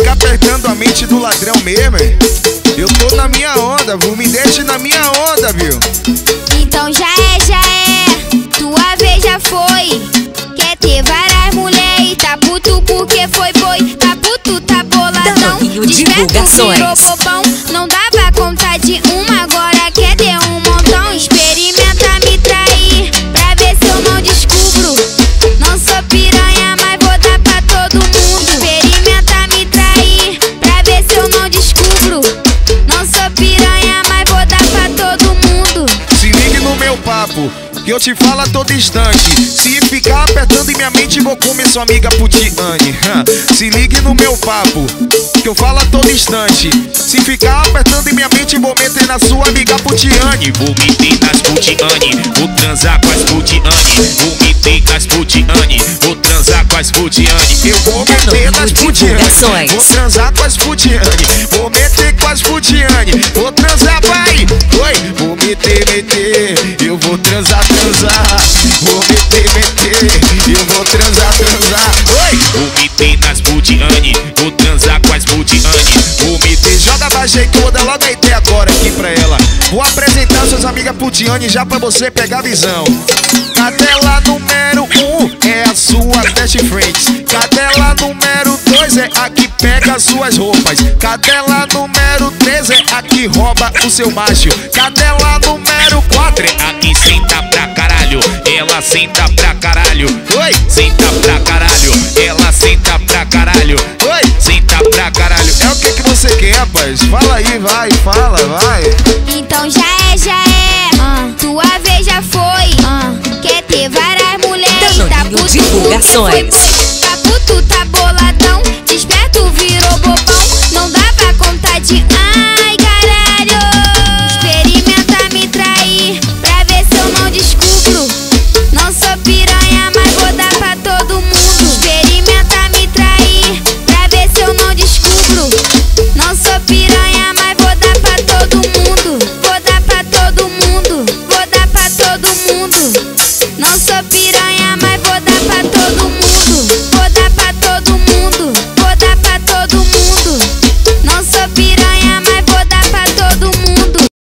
ficar apertando a mente do ladrão mesmo, hein? Eu tô na minha onda, vou me deixe na minha onda, viu? Então já é, já é, tua vez já foi. Quer ter várias mulheres, tá puto porque foi boi. Tá puto, tá boladão. Divulgações. Meu papo, que eu te falo a todo instante. Se ficar apertando em minha mente, vou comer sua amiga Putiane. Se ligue no meu papo, que eu falo a todo instante. Se ficar apertando em minha mente, vou meter na sua amiga Putiane. Vou meter nas putiane, vou transar com as putiane. Vou meter nas putiane, vou transar com as putiane. Eu vou meter nas Putiane, vou transar com as Putiane. Meter, meter. Eu vou transar, transar. Vou meter, meter. Eu vou transar, transar. Oi. Vou meter nas putiane, vou transar com as putiane. Vou meter, joga vou dar logo a ideia agora aqui pra ela. Vou apresentar suas amigas Putiane já pra você pegar visão. Cadela número 1 um é a sua best friends. Cadela número 2 é a que pega as suas roupas. Cadela número 3 é a que rouba o seu macho. Cadela número caralho. É o que que você quer, rapaz? Fala aí, vai, fala, vai. Então já é, já é. ah, tua vez já foi. ah, quer ter várias mulheres, tá puto foi Divulgações. boi. Tá puto, tá boladão. Desperto, virou bobão. Não dava conta de. Ai,